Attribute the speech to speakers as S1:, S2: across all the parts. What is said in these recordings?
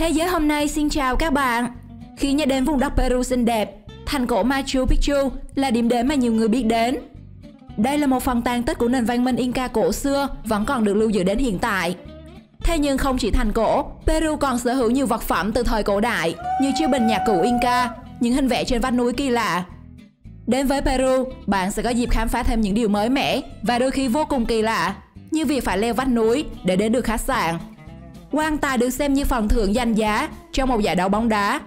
S1: Thế giới hôm nay xin chào các bạn. Khi nhắc đến vùng đất Peru xinh đẹp, thành cổ Machu Picchu là điểm đến mà nhiều người biết đến. Đây là một phần tàn tích của nền văn minh Inca cổ xưa vẫn còn được lưu giữ đến hiện tại. Thế nhưng không chỉ thành cổ, Peru còn sở hữu nhiều vật phẩm từ thời cổ đại như chiếc bình nhạc cụ Inca, những hình vẽ trên vách núi kỳ lạ. Đến với Peru, bạn sẽ có dịp khám phá thêm những điều mới mẻ và đôi khi vô cùng kỳ lạ, như việc phải leo vách núi để đến được khách sạn. Quan tài được xem như phần thưởng danh giá trong một giải đấu bóng đá.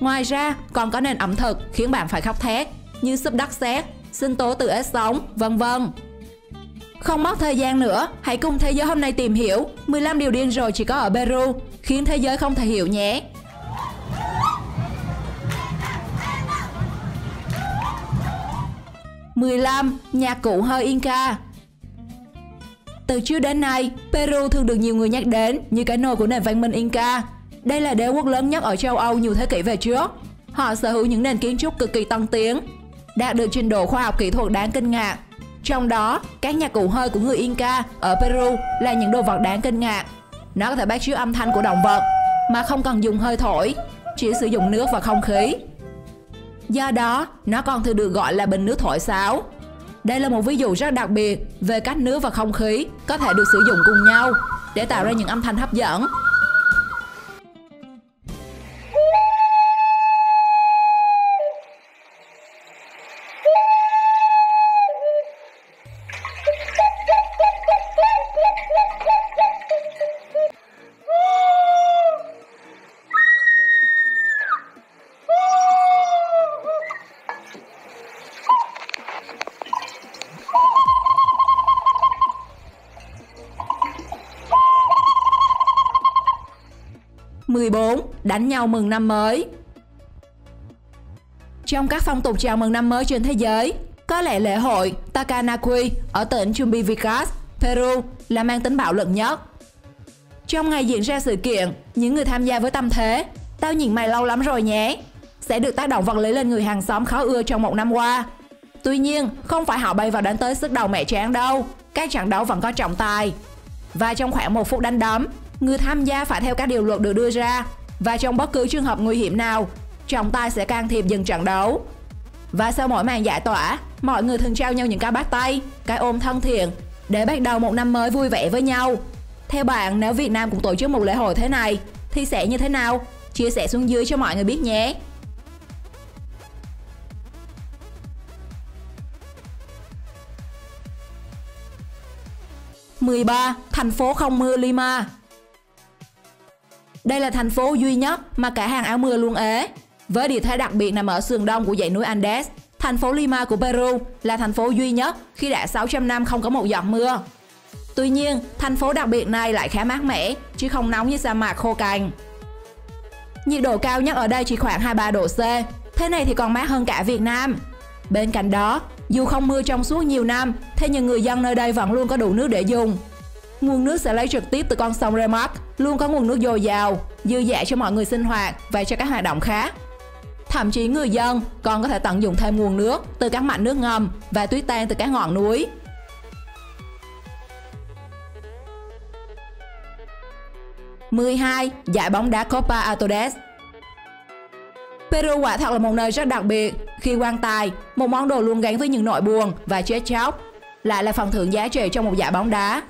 S1: Ngoài ra, còn có nền ẩm thực khiến bạn phải khóc thét, như súp đất sét, sinh tố từ ếch sống, vân vân. Không mất thời gian nữa, hãy cùng thế giới hôm nay tìm hiểu 15 điều điên rồ chỉ có ở Peru, khiến thế giới không thể hiểu nhé. mười lăm Nhạc cụ hơi Inca từ trước đến nay, Peru thường được nhiều người nhắc đến như cái nôi của nền văn minh Inca. Đây là đế quốc lớn nhất ở châu Âu nhiều thế kỷ về trước. Họ sở hữu những nền kiến trúc cực kỳ tân tiến, đạt được trình độ khoa học kỹ thuật đáng kinh ngạc trong đó, các nhạc cụ hơi của người Inca ở Peru là những đồ vật đáng kinh ngạc. Nó có thể bắt chước âm thanh của động vật mà không cần dùng hơi thổi, chỉ sử dụng nước và không khí. Do đó, nó còn thường được gọi là bình nước thổi sáo. Đây là một ví dụ rất đặc biệt về cách nước và không khí có thể được sử dụng cùng nhau để tạo ra những âm thanh hấp dẫn. Đánh nhau mừng năm mới Trong các phong tục chào mừng năm mới trên thế giới, có lẽ lễ hội Takanaqui ở tỉnh Chumbivicas, Peru là mang tính bạo lực nhất. Trong ngày diễn ra sự kiện, những người tham gia với tâm thế Tao nhìn mày lâu lắm rồi nhé sẽ được tác động vật lý lên người hàng xóm khó ưa trong một năm qua. Tuy nhiên, không phải họ bay vào đánh tới sức đầu mẹ chán đâu. Các trận đấu vẫn có trọng tài. Và trong khoảng một phút đánh đấm, người tham gia phải theo các điều luật được đưa ra và trong bất cứ trường hợp nguy hiểm nào, trọng tài sẽ can thiệp dừng trận đấu. Và sau mỗi màn giải tỏa, mọi người thường trao nhau những cái bắt tay, cái ôm thân thiện để bắt đầu một năm mới vui vẻ với nhau. Theo bạn, nếu Việt Nam cũng tổ chức một lễ hội thế này thì sẽ như thế nào? Chia sẻ xuống dưới cho mọi người biết nhé. mười ba Thành phố không mưa Lima đây là thành phố duy nhất mà cả hàng áo mưa luôn ế. Với địa thế đặc biệt nằm ở sườn đông của dãy núi Andes, thành phố Lima của Peru là thành phố duy nhất khi đã 600 năm không có một giọt mưa. Tuy nhiên, thành phố đặc biệt này lại khá mát mẻ, chứ không nóng như sa mạc khô cằn. Nhiệt độ cao nhất ở đây chỉ khoảng 23 độ C, thế này thì còn mát hơn cả Việt Nam. Bên cạnh đó, dù không mưa trong suốt nhiều năm, thế nhưng người dân nơi đây vẫn luôn có đủ nước để dùng. Nguồn nước sẽ lấy trực tiếp từ con sông Remark, luôn có nguồn nước dồi dào, dư dả cho mọi người sinh hoạt và cho các hoạt động khác. Thậm chí người dân còn có thể tận dụng thêm nguồn nước từ các mạch nước ngầm và tuyết tan từ các ngọn núi. mười hai Giải bóng đá Copa Atodes Peru quả thật là một nơi rất đặc biệt khi quan tài, một món đồ luôn gắn với những nỗi buồn và chết chóc, lại là phần thưởng giá trị trong một giải bóng đá.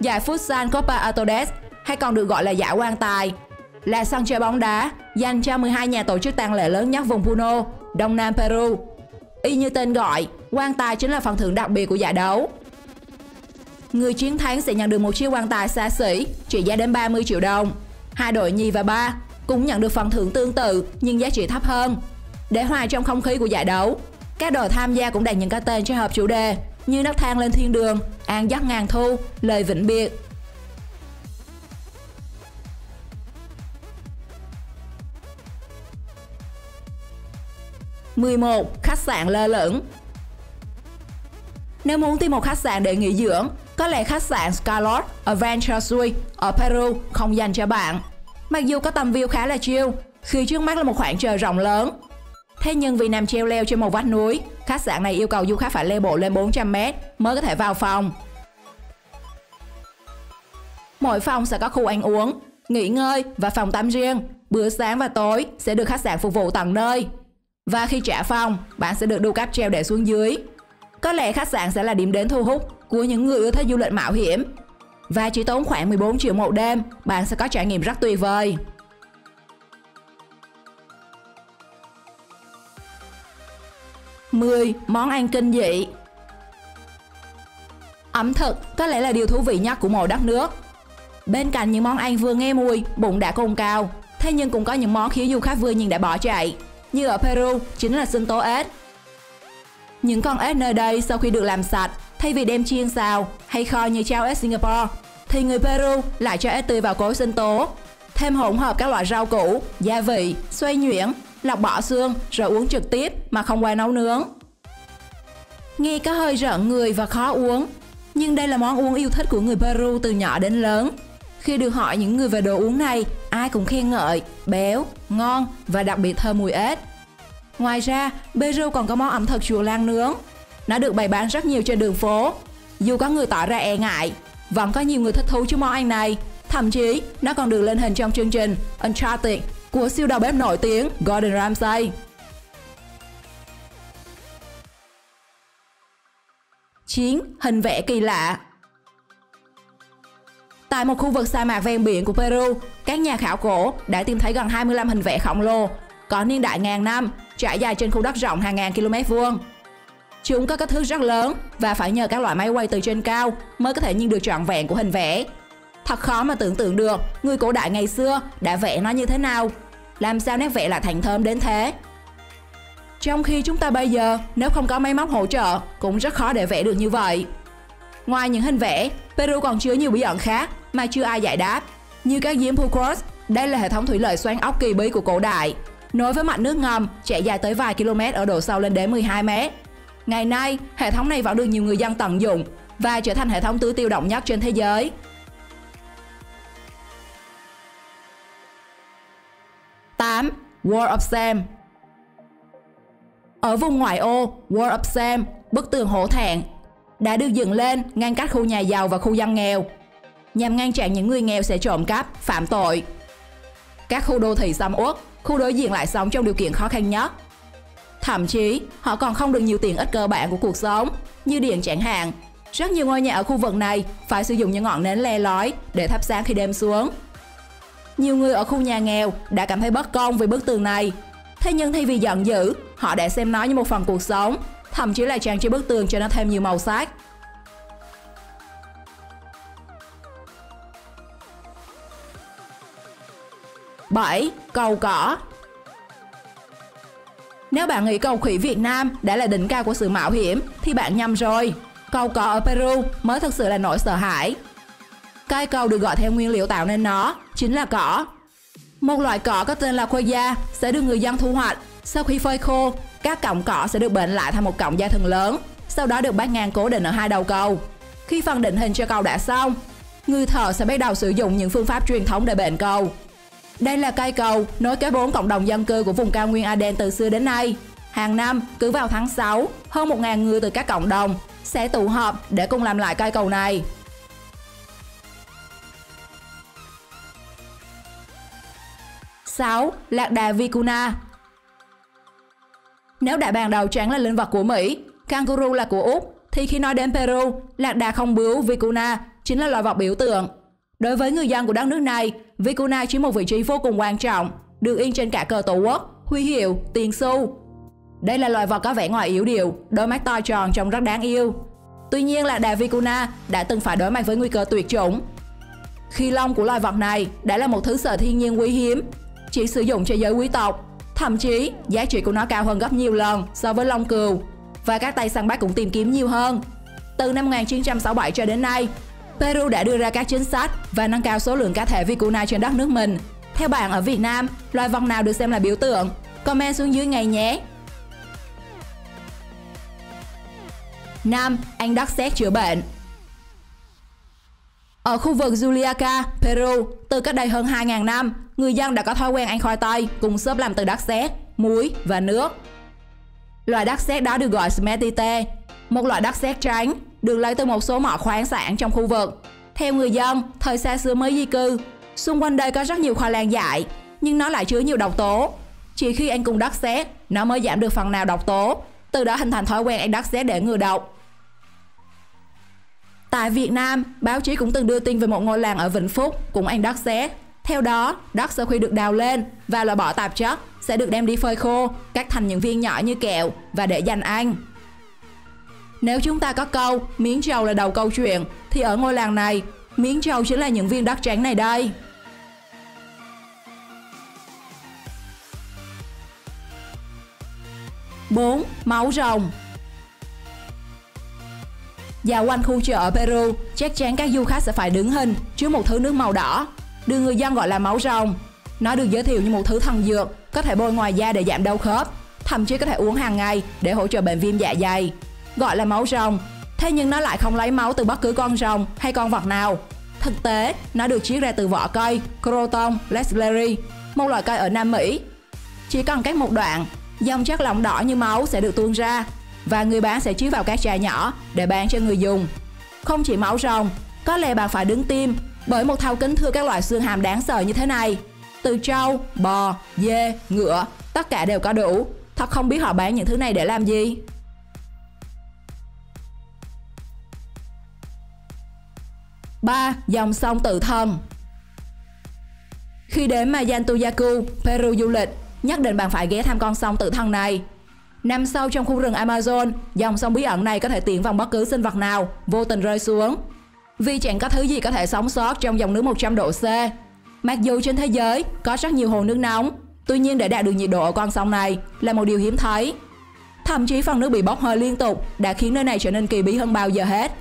S1: Dạ, giải Futsal Copa Atodes hay còn được gọi là giải quan tài là sân chơi bóng đá dành cho 12 nhà tổ chức tang lễ lớn nhất vùng Puno, Đông Nam Peru. Y như tên gọi, quan tài chính là phần thưởng đặc biệt của giải đấu. Người chiến thắng sẽ nhận được một chiếc quan tài xa xỉ trị giá đến 30 triệu đồng. Hai đội nhì và ba cũng nhận được phần thưởng tương tự nhưng giá trị thấp hơn. Để hòa trong không khí của giải đấu, các đội tham gia cũng đặt những cái tên cho hợp chủ đề như nấc thang lên thiên đường, an giấc ngàn thu, lời vĩnh biệt. mười một Khách sạn lơ lửng Nếu muốn tìm một khách sạn để nghỉ dưỡng, có lẽ khách sạn Scarlett Adventure Suite ở Peru không dành cho bạn. Mặc dù có tầm view khá là chill, khi trước mắt là một khoảng trời rộng lớn. Thế nhưng vì nằm treo leo trên một vách núi, khách sạn này yêu cầu du khách phải leo bộ lên 400m mới có thể vào phòng. Mỗi phòng sẽ có khu ăn uống, nghỉ ngơi và phòng tắm riêng. Bữa sáng và tối sẽ được khách sạn phục vụ tận nơi. Và khi trả phòng, bạn sẽ được đu cáp treo để xuống dưới. Có lẽ khách sạn sẽ là điểm đến thu hút của những người ưa thích du lịch mạo hiểm. Và chỉ tốn khoảng 14 triệu một đêm, bạn sẽ có trải nghiệm rất tuyệt vời. Mười Món ăn kinh dị Ẩm thực có lẽ là điều thú vị nhất của mỗi đất nước. Bên cạnh những món ăn vừa nghe mùi, bụng đã cồn cao, thế nhưng cũng có những món khiến du khách vừa nhìn đã bỏ chạy. Như ở Peru, chính là sinh tố ếch. Những con ếch nơi đây sau khi được làm sạch, thay vì đem chiên xào hay kho như chao ếch Singapore, thì người Peru lại cho ếch tươi vào cối sinh tố, thêm hỗn hợp các loại rau củ, gia vị, xoay nhuyễn, lọc bỏ xương rồi uống trực tiếp mà không qua nấu nướng. Nghe có hơi rợn người và khó uống, nhưng đây là món uống yêu thích của người Peru từ nhỏ đến lớn. Khi được hỏi những người về đồ uống này, ai cũng khen ngợi, béo, ngon và đặc biệt thơm mùi ếch. Ngoài ra, Peru còn có món ẩm thực chùa lan nướng. Nó được bày bán rất nhiều trên đường phố. Dù có người tỏ ra e ngại, vẫn có nhiều người thích thú trước món ăn này. Thậm chí, nó còn được lên hình trong chương trình Uncharted của siêu đầu bếp nổi tiếng Gordon Ramsay. Chiến Hình vẽ kỳ lạ Tại một khu vực sa mạc ven biển của Peru, các nhà khảo cổ đã tìm thấy gần 25 hình vẽ khổng lồ, có niên đại ngàn năm, trải dài trên khu đất rộng hàng ngàn km vuông. Chúng có kích thước rất lớn và phải nhờ các loại máy quay từ trên cao mới có thể nhìn được trọn vẹn của hình vẽ. Thật khó mà tưởng tượng được người cổ đại ngày xưa đã vẽ nó như thế nào. Làm sao nét vẽ lại thành thơm đến thế? Trong khi chúng ta bây giờ nếu không có máy móc hỗ trợ cũng rất khó để vẽ được như vậy. Ngoài những hình vẽ, Peru còn chứa nhiều bí ẩn khác mà chưa ai giải đáp, như các giếng Pucros. Đây là hệ thống thủy lợi xoắn ốc kỳ bí của cổ đại, nối với mặt nước ngầm chạy dài tới vài km ở độ sâu lên đến 12 mét. Ngày nay, hệ thống này vẫn được nhiều người dân tận dụng và trở thành hệ thống tưới tiêu động nhất trên thế giới. Tám, wall of Sam Ở vùng ngoại ô, wall of Sam, bức tường hổ thẹn đã được dựng lên ngăn cách khu nhà giàu và khu dân nghèo, nhằm ngăn chặn những người nghèo sẽ trộm cắp, phạm tội. Các khu đô thị xâm uất, khu đối diện lại sống trong điều kiện khó khăn nhất. Thậm chí, họ còn không được nhiều tiện ích cơ bản của cuộc sống, như điện chẳng hạn. Rất nhiều ngôi nhà ở khu vực này phải sử dụng những ngọn nến le lói để thắp sáng khi đêm xuống. Nhiều người ở khu nhà nghèo đã cảm thấy bất công vì bức tường này. Thế nhưng thay vì giận dữ, họ đã xem nó như một phần cuộc sống thậm chí là trang trí bức tường cho nó thêm nhiều màu sắc. Bảy, cầu cỏ Nếu bạn nghĩ cầu khỉ Việt Nam đã là đỉnh cao của sự mạo hiểm thì bạn nhầm rồi. Cầu cỏ ở Peru mới thực sự là nỗi sợ hãi. Cây cầu được gọi theo nguyên liệu tạo nên nó chính là cỏ. Một loại cỏ có tên là khoai da sẽ được người dân thu hoạch sau khi phơi khô các cọng cỏ sẽ được bệnh lại thành một cọng da thần lớn, sau đó được bát ngang cố định ở hai đầu cầu. Khi phần định hình cho cầu đã xong, người thợ sẽ bắt đầu sử dụng những phương pháp truyền thống để bệnh cầu. Đây là cây cầu nối kết bốn cộng đồng dân cư của vùng cao nguyên Aden từ xưa đến nay. Hàng năm, cứ vào tháng 6, hơn 1.000 người từ các cộng đồng sẽ tụ họp để cùng làm lại cây cầu này. Sáu, Lạc đà Vicuna nếu đại bàng đầu trắng là linh vật của Mỹ, kangaroo là của Úc, thì khi nói đến Peru, lạc đà không bướu Vicuna chính là loài vật biểu tượng. Đối với người dân của đất nước này, Vicuna chiếm một vị trí vô cùng quan trọng, được in trên cả cờ tổ quốc, huy hiệu, tiền xu. Đây là loài vật có vẻ ngoài yếu điệu, đôi mắt to tròn trông rất đáng yêu. Tuy nhiên lạc đà Vicuna đã từng phải đối mặt với nguy cơ tuyệt chủng. Khi lông của loài vật này đã là một thứ sở thiên nhiên quý hiếm, chỉ sử dụng cho giới quý tộc Thậm chí, giá trị của nó cao hơn gấp nhiều lần so với lông cừu và các tay săn bắt cũng tìm kiếm nhiều hơn. Từ năm 1967 cho đến nay, Peru đã đưa ra các chính sách và nâng cao số lượng cá thể vicuna trên đất nước mình. Theo bạn ở Việt Nam, loài vật nào được xem là biểu tượng? Comment xuống dưới ngay nhé! 5. ăn đất sét chữa bệnh ở khu vực Juliaca, Peru, từ cách đây hơn 2.000 năm, người dân đã có thói quen ăn khoai tây cùng xốp làm từ đất sét, muối và nước. Loại đất sét đó được gọi smetite, một loại đất sét trắng được lấy từ một số mỏ khoáng sản trong khu vực. Theo người dân, thời xa xưa mới di cư, Xung quanh đây có rất nhiều khoai lang dại, nhưng nó lại chứa nhiều độc tố. Chỉ khi ăn cùng đất sét, nó mới giảm được phần nào độc tố, từ đó hình thành thói quen ăn đất sét để ngừa độc. Tại Việt Nam, báo chí cũng từng đưa tin về một ngôi làng ở Vĩnh Phúc cũng ăn đất xé. Theo đó, đất sau khi được đào lên và loại bỏ tạp chất sẽ được đem đi phơi khô, cắt thành những viên nhỏ như kẹo và để dành ăn. Nếu chúng ta có câu miếng trầu là đầu câu chuyện thì ở ngôi làng này, miếng trầu chính là những viên đất trắng này đây. bốn Máu rồng và quanh khu chợ ở Peru, chắc chắn các du khách sẽ phải đứng hình trước một thứ nước màu đỏ, được người dân gọi là máu rồng. Nó được giới thiệu như một thứ thần dược, có thể bôi ngoài da để giảm đau khớp, thậm chí có thể uống hàng ngày để hỗ trợ bệnh viêm dạ dày. Gọi là máu rồng, thế nhưng nó lại không lấy máu từ bất cứ con rồng hay con vật nào. Thực tế, nó được chiết ra từ vỏ cây Croton lesleri, một loại cây ở Nam Mỹ. Chỉ cần cách một đoạn, dòng chất lỏng đỏ như máu sẽ được tuôn ra và người bán sẽ chiếu vào các chai nhỏ để bán cho người dùng. Không chỉ máu rồng, có lẽ bạn phải đứng tim bởi một thau kính thưa các loại xương hàm đáng sợ như thế này. Từ trâu, bò, dê, ngựa, tất cả đều có đủ. Thật không biết họ bán những thứ này để làm gì. ba Dòng sông tự thân Khi đến Mayantuyacu, Peru du lịch, nhất định bạn phải ghé thăm con sông tự thân này. Nằm sâu trong khu rừng Amazon, dòng sông bí ẩn này có thể tiện vào bất cứ sinh vật nào, vô tình rơi xuống. Vì chẳng có thứ gì có thể sống sót trong dòng nước 100 độ C. Mặc dù trên thế giới có rất nhiều hồ nước nóng, tuy nhiên để đạt được nhiệt độ ở con sông này là một điều hiếm thấy. Thậm chí phần nước bị bốc hơi liên tục đã khiến nơi này trở nên kỳ bí hơn bao giờ hết.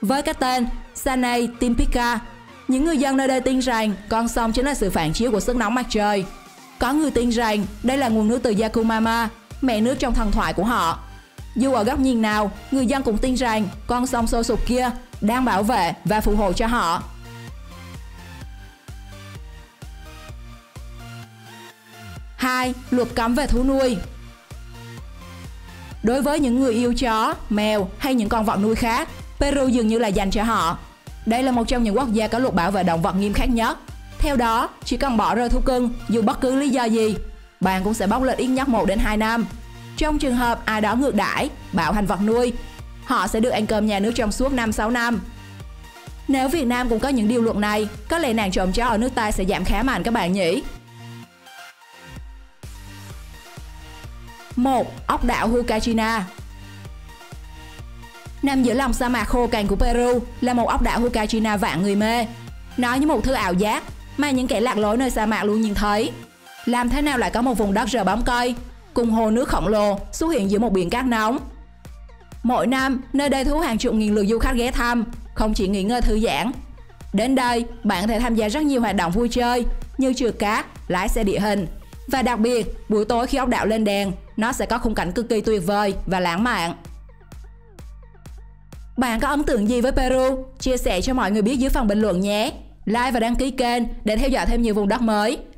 S1: Với cái tên Sanay Timpica, những người dân nơi đây tin rằng con sông chính là sự phản chiếu của sức nóng mặt trời. Có người tin rằng đây là nguồn nước từ Yakumama, mẹ nước trong thần thoại của họ. Dù ở góc nhìn nào, người dân cũng tin rằng con sông sôi sục kia đang bảo vệ và phù hộ cho họ. Hai, luật cấm về thú nuôi. Đối với những người yêu chó, mèo hay những con vật nuôi khác, Peru dường như là dành cho họ. Đây là một trong những quốc gia có luật bảo vệ động vật nghiêm khắc nhất. Theo đó, chỉ cần bỏ rơi thú cưng dù bất cứ lý do gì, bạn cũng sẽ bóc lệch ít nhất 1 đến 2 năm. Trong trường hợp ai đó ngược đãi, bạo hành vật nuôi, họ sẽ được ăn cơm nhà nước trong suốt 5-6 năm. Nếu Việt Nam cũng có những điều luật này, có lẽ nạn trộm chó ở nước ta sẽ giảm khá mạnh các bạn nhỉ? 1. Ốc đảo Hucachina Nằm giữa lòng sa mạc khô cằn của Peru là một ốc đảo Hucachina vạn người mê. Nó như một thứ ảo giác mà những kẻ lạc lối nơi sa mạc luôn nhìn thấy. Làm thế nào lại có một vùng đất rờ bóng cây, cùng hồ nước khổng lồ xuất hiện giữa một biển cát nóng. Mỗi năm, nơi đây thu hút hàng chục nghìn lượt du khách ghé thăm, không chỉ nghỉ ngơi thư giãn. Đến đây, bạn có thể tham gia rất nhiều hoạt động vui chơi như trượt cát, lái xe địa hình. Và đặc biệt, buổi tối khi ốc đảo lên đèn, nó sẽ có khung cảnh cực kỳ tuyệt vời và lãng mạn. Bạn có ấn tượng gì với Peru? Chia sẻ cho mọi người biết dưới phần bình luận nhé. Like và đăng ký kênh để theo dõi thêm nhiều vùng đất mới.